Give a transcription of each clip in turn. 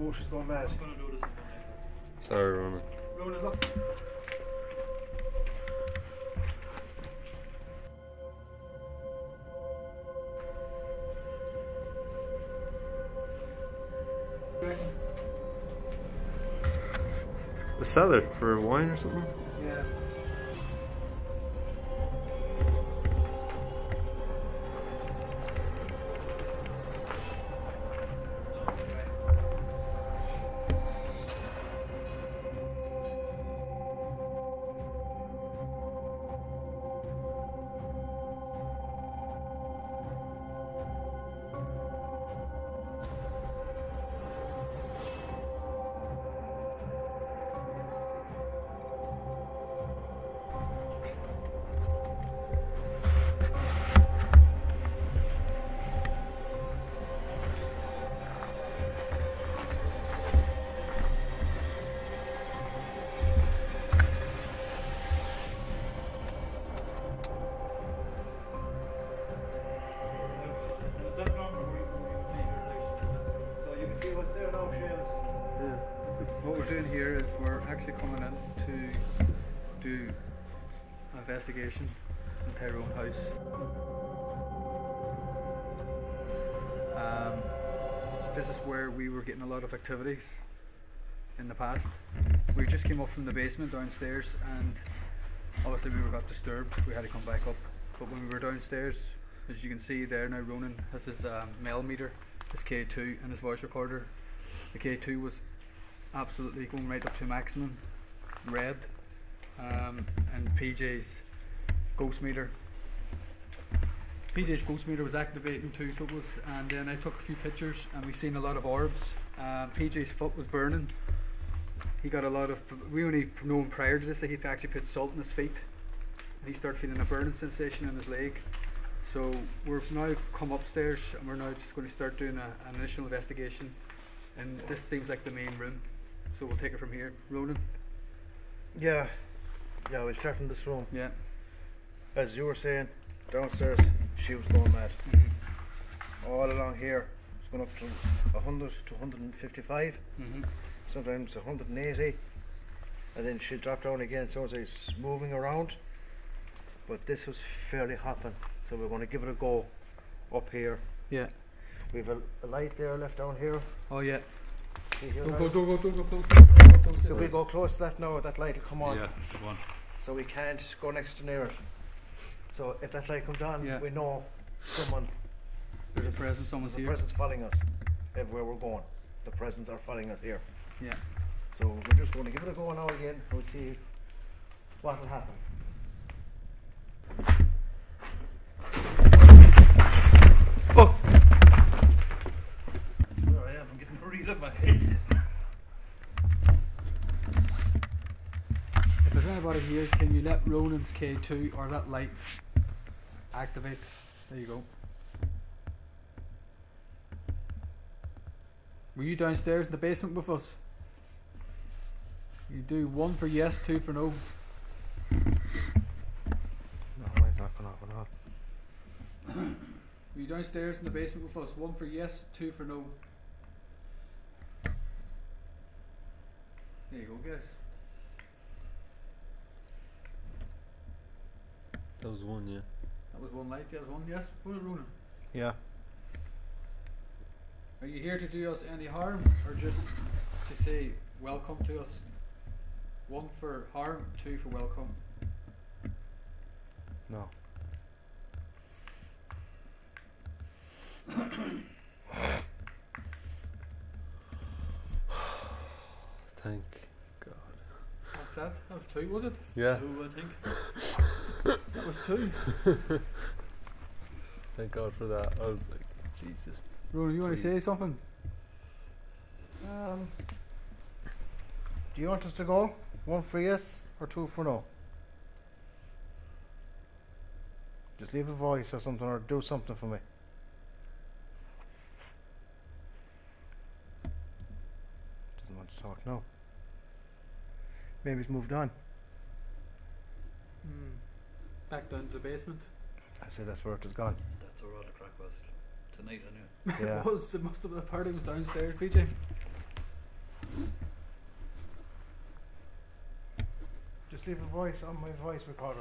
Oh, she's going mad. I'm gonna do this in. Sorry, Ronan. Ronan, look. A cellar for wine or something? We're doing here is we're actually coming in to do an investigation in Tyrone House. Um, this is where we were getting a lot of activities in the past. We just came up from the basement downstairs and obviously we were got disturbed. We had to come back up. But when we were downstairs, as you can see there now, Ronan has his um, Mel Meter, his K2 and his voice recorder. The K2 was absolutely going right up to maximum, red, um, and PJ's ghost meter. PJ's ghost meter was activating too, so it was, and then I took a few pictures and we seen a lot of orbs. Um, PJ's foot was burning. He got a lot of. We only known prior to this that he actually put salt in his feet, and he started feeling a burning sensation in his leg. So we're now come upstairs and we're now just going to start doing a, an initial investigation. And this seems like the main room, so we'll take it from here. Ronan. Yeah. Yeah, we'll start in this room. Yeah. As you were saying, downstairs, she was going mad. All along here, it's going up to 100 to 155, Mm-hmm. sometimes 180. And then she dropped down again, so it's moving around. But this was fairly hopping, so we're going to give it a go up here. Yeah. We have a, a light there left down here. Oh yeah. See here, Go go go go go go close. Go So if we go close to that now, that light will come on. Yeah, good one. So we can't go next to near it. So if that light comes on, Yeah. we know someone There's a presence. Someone's here. the here. presence following us everywhere we're going. The presence are following us here. Yeah. So we're just going to give it a go now again and we'll see what will happen. Oh. There I am, I'm getting real in my head. If there's anybody here, can you let Ronan's K2 or that light activate? There you go. Were you downstairs in the basement with us? You do one for yes, two for no. No, mine's not going at. Were you downstairs in the basement with us? One for yes, two for no. There you go, guys. That was one, yeah. That was one light. Yeah, that was one yes. What Ronan? Yeah. Are you here to do us any harm or just to say welcome to us? One for harm, two for welcome. No. Thank God. What's that? That was two, was it? Yeah. Who I think? That was two. Thank God for that. I was like, Jesus. Ronan, you want to say something? Um, do you want us to go? One for yes or two for no? Just leave a voice or something or do something for me. Doesn't want to talk now. Maybe he's moved on back down to the basement. I say that's where it has gone. That's where all the crack was tonight, anyway. Yeah. it was. It must have been. The party was downstairs, PJ. Just leave a voice on my voice recorder.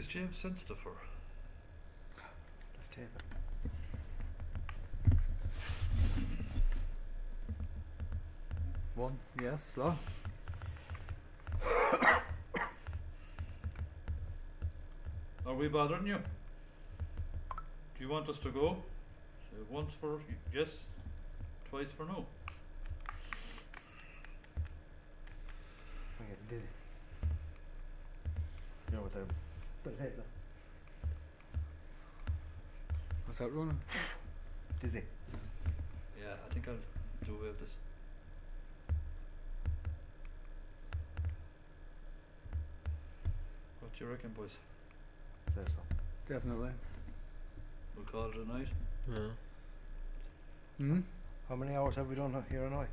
Is, is James sensitive or? Let's tape it. One, yes, so. Are we bothering you? Do you want us to go? Say once for yes, twice for no. I'm getting dizzy. You know what the the What's that running? dizzy. Yeah, I think I'll do away with this. What do you reckon, boys? Says so. Definitely. We'll call it a night. Yeah. Hmm? How many hours have we done here tonight?